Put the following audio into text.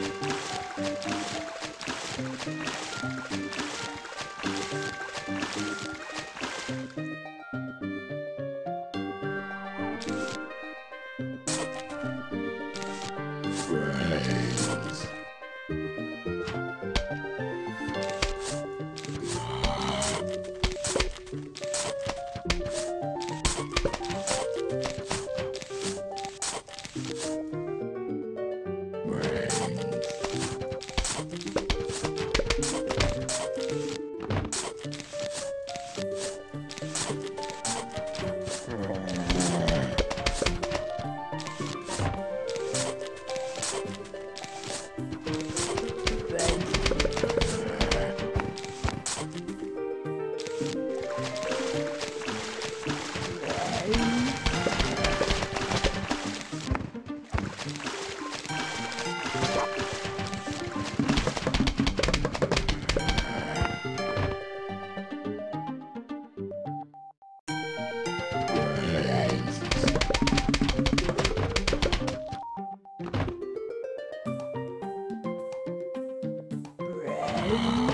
Thank you. Right.